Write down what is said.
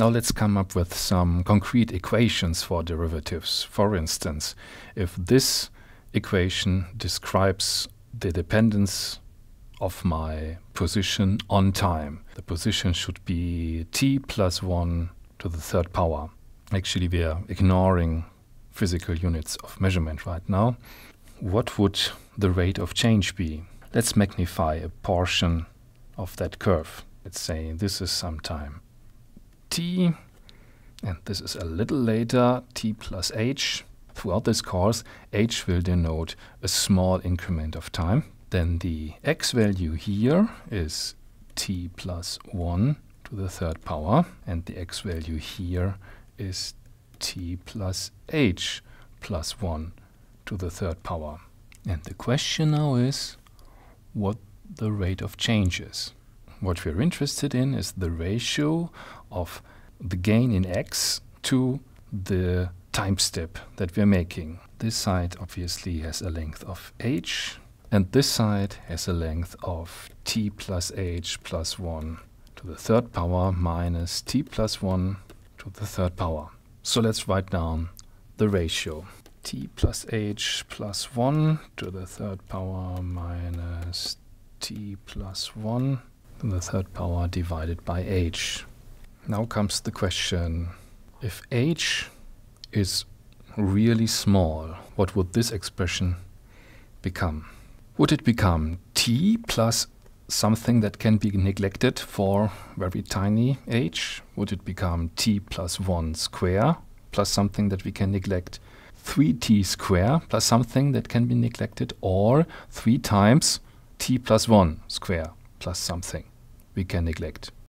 Now let's come up with some concrete equations for derivatives. For instance, if this equation describes the dependence of my position on time, the position should be t plus 1 to the third power. Actually, we are ignoring physical units of measurement right now. What would the rate of change be? Let's magnify a portion of that curve. Let's say this is some time t, and this is a little later, t plus h. Throughout this course, h will denote a small increment of time. Then the x value here is t plus 1 to the third power, and the x value here is t plus h plus 1 to the third power. And the question now is what the rate of change is. What we're interested in is the ratio of the gain in x to the time step that we're making. This side obviously has a length of h, and this side has a length of t plus h plus 1 to the third power minus t plus 1 to the third power. So let's write down the ratio. t plus h plus 1 to the third power minus t plus 1 the third power divided by h. Now comes the question, if h is really small, what would this expression become? Would it become t plus something that can be neglected for very tiny h? Would it become t plus 1 square plus something that we can neglect? 3t square plus something that can be neglected or 3 times t plus 1 square plus something we can neglect.